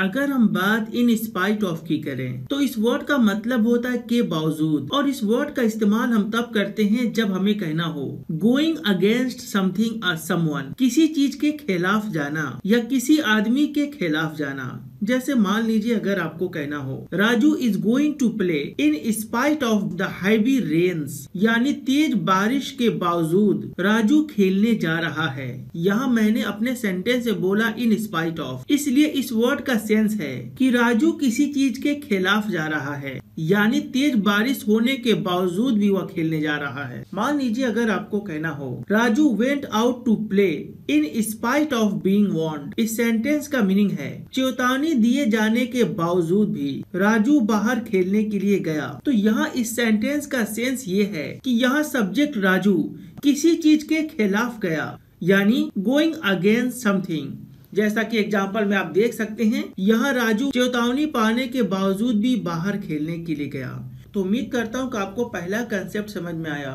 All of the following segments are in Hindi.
अगर हम बात इन स्पाइट ऑफ़ की करें तो इस वर्ड का मतलब होता है के बावजूद, और इस वर्ड का इस्तेमाल हम तब करते हैं जब हमें कहना हो गोइंग अगेंस्ट समथिंग समवन किसी चीज़ के खिलाफ जाना या किसी आदमी के खिलाफ जाना। जैसे मान लीजिए अगर आपको कहना हो, Raju is going to play in spite of the heavy rains यानी तेज बारिश के बावजूद राजू खेलने जा रहा है। यहाँ मैंने अपने सेंटेंस से बोला इन स्पाइट ऑफ़ इसलिए इस वर्ड का सेंस है कि राजू किसी चीज़ के खिलाफ जा रहा है। यानी तेज बारिश होने के बावजूद भी वह खेलने जा रहा है। मान लीजिए अगर आपको कहना हो, Raju went out to play in spite of being warned इस सेंटेंस का मीनिंग है, चेतावनी दिए जाने के बावजूद भी राजू बाहर खेलने के लिए गया। तो यहाँ इस सेंटेंस का सेंस ये है कि यहाँ सब्जेक्ट राजू किसी चीज़ के खिलाफ गया, यानी गोइंग अगेंस्ट समथिंग जैसा कि एग्ज़ाम्पल में आप देख सकते हैं, यहाँ राजू चेतावनी पाने के बावजूद भी बाहर खेलने के लिए गया। तो उम्मीद करता हूँ कि आपको पहला कंसेप्ट समझ में आया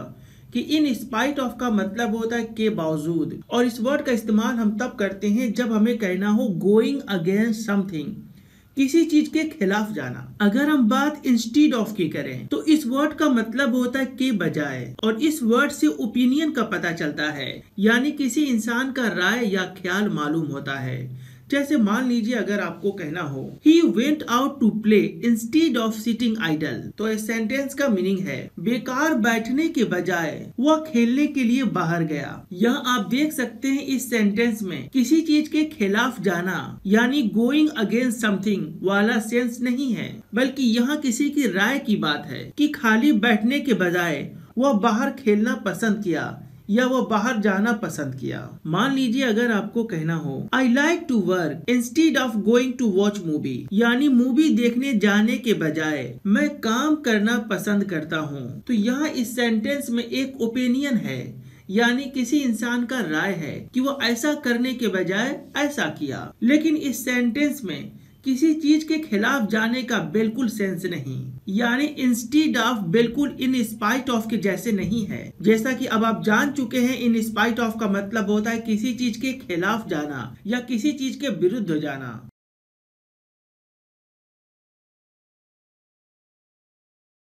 कि इन स्पाइट ऑफ़ का मतलब होता है के बावजूद। और इस वर्ड का इस्तेमाल हम तब करते हैं जब हमें कहना हो गोइंग अगेंस्ट समथिंग किसी चीज़ के खिलाफ जाना। अगर हम बात इंस्टीड ऑफ़ की करें तो इस वर्ड का मतलब होता है के बजाय। और इस वर्ड से ओपिनियन का पता चलता है, यानी किसी इंसान का राय या ख्याल मालूम होता है। जैसे मान लीजिए अगर आपको कहना हो he went out to play instead of sitting idle तो इस सेंटेंस का मीनिंग है, बेकार बैठने के बजाय वह खेलने के लिए बाहर गया। यह आप देख सकते हैं इस सेंटेंस में, किसी चीज़ के खिलाफ जाना, यानी गोइंग अगेंस्ट समथिंग वाला सेंस नहीं है, बल्कि यहाँ किसी की राय की बात है कि खाली बैठने के बजाय वह बाहर खेलना पसंद किया। या वो बाहर जाना पसंद किया। मान लीजिए अगर आपको कहना हो I like to work instead of going to watch movie यानी मूवी देखने जाने के बजाय, मैं काम करना पसंद करता हूँ। तो यहाँ इस सेंटेंस में एक ओपिनियन है। यानी किसी इंसान का राय है कि वो ऐसा करने के बजाय ऐसा किया। लेकिन इस सेंटेंस में किसी चीज़ के खिलाफ जाने का बिल्कुल सेंस नहीं। यानी इंस्टीड ऑफ़ बिल्कुल इन स्पाइट ऑफ़ के जैसे नहीं है। जैसा कि अब आप जान चुके हैं इन स्पाइट ऑफ़ का मतलब होता है किसी चीज़ के खिलाफ जाना या किसी चीज़ के विरुद्ध जाना।